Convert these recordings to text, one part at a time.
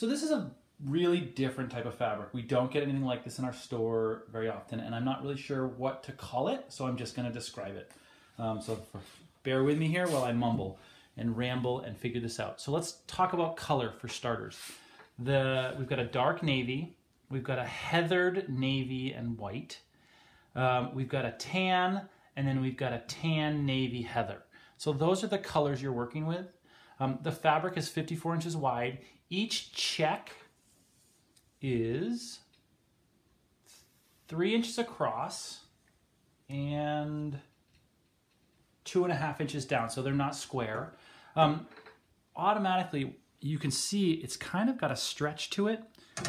So this is a really different type of fabric. We don't get anything like this in our store very often, and I'm not really sure what to call it, so I'm just going to describe it. Um, so for, bear with me here while I mumble and ramble and figure this out. So let's talk about color for starters. The We've got a dark navy, we've got a heathered navy and white, um, we've got a tan, and then we've got a tan navy heather. So those are the colors you're working with. Um, the fabric is 54 inches wide. Each check is three inches across and two and a half inches down, so they're not square. Um, automatically, you can see it's kind of got a stretch to it,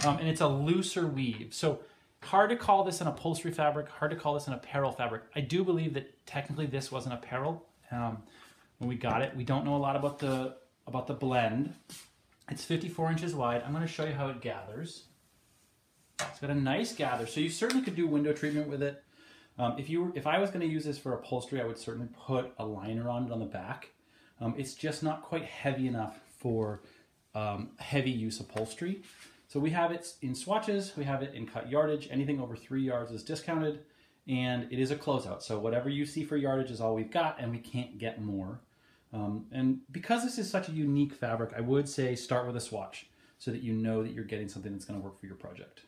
um, and it's a looser weave. So hard to call this an upholstery fabric, hard to call this an apparel fabric. I do believe that technically this was an apparel um, when we got it. We don't know a lot about the about the blend. It's 54 inches wide. I'm going to show you how it gathers. It's got a nice gather, so you certainly could do window treatment with it. Um, if you, if I was going to use this for upholstery, I would certainly put a liner on it on the back. Um, it's just not quite heavy enough for um, heavy use upholstery. So we have it in swatches, we have it in cut yardage. Anything over three yards is discounted, and it is a closeout. So whatever you see for yardage is all we've got, and we can't get more. Um, and because this is such a unique fabric, I would say start with a swatch so that you know that you're getting something that's going to work for your project.